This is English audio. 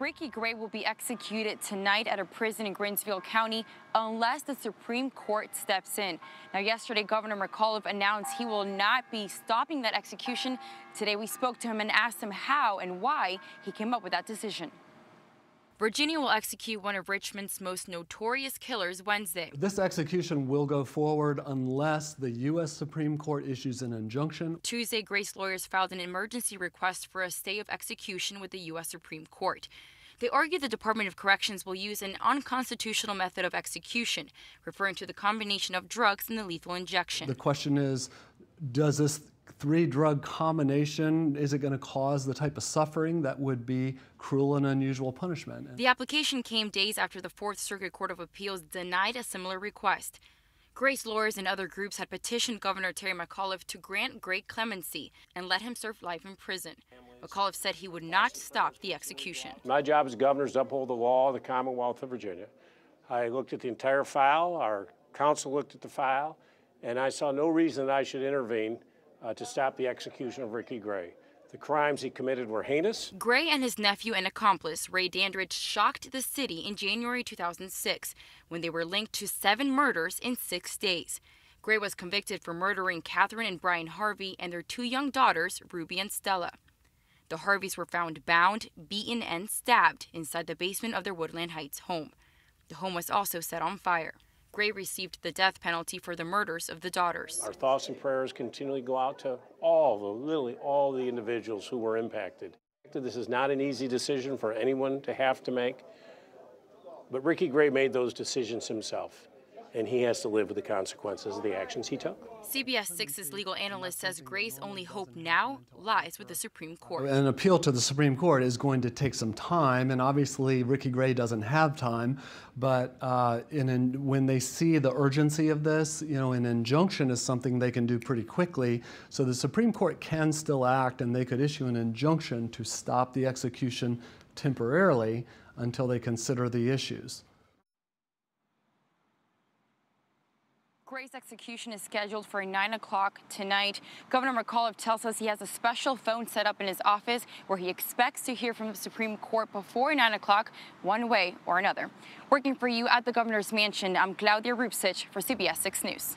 Ricky Gray will be executed tonight at a prison in Greensville County unless the Supreme Court steps in. Now, yesterday, Governor McAuliffe announced he will not be stopping that execution. Today, we spoke to him and asked him how and why he came up with that decision. Virginia will execute one of Richmond's most notorious killers Wednesday. This execution will go forward unless the U.S. Supreme Court issues an injunction. Tuesday, Gray's lawyers filed an emergency request for a stay of execution with the U.S. Supreme Court. They argue the Department of Corrections will use an unconstitutional method of execution, referring to the combination of drugs and the lethal injection. The question is does this three drug combination, is it going to cause the type of suffering that would be cruel and unusual punishment? The application came days after the Fourth Circuit Court of Appeals denied a similar request. Gray's lawyers and other groups had petitioned Governor Terry McAuliffe to grant Gray clemency and let him serve life in prison. McAuliffe said he would not stop the execution. My job as governor is to uphold the law of the Commonwealth of Virginia. I looked at the entire file, our counsel looked at the file, and I saw no reason I should intervene uh, to stop the execution of Ricky Gray. The crimes he committed were heinous. Gray and his nephew and accomplice, Ray Dandridge, shocked the city in January 2006 when they were linked to seven murders in six days. Gray was convicted for murdering Catherine and Brian Harvey and their two young daughters, Ruby and Stella. The Harveys were found bound, beaten, and stabbed inside the basement of their Woodland Heights home. The home was also set on fire. Gray received the death penalty for the murders of the daughters. Our thoughts and prayers continually go out to all the, literally all the individuals who were impacted. This is not an easy decision for anyone to have to make, but Ricky Gray made those decisions himself and he has to live with the consequences of the actions he took. CBS 6's legal analyst says Gray's only hope now lies with the Supreme Court. An appeal to the Supreme Court is going to take some time, and obviously Ricky Gray doesn't have time. But uh, in, in, when they see the urgency of this, you know, an injunction is something they can do pretty quickly. So the Supreme Court can still act, and they could issue an injunction to stop the execution temporarily until they consider the issues. Gray's execution is scheduled for 9 o'clock tonight. Governor McAuliffe tells us he has a special phone set up in his office where he expects to hear from the Supreme Court before 9 o'clock, one way or another. Working for you at the governor's mansion, I'm Claudia Rupcich for CBS 6 News.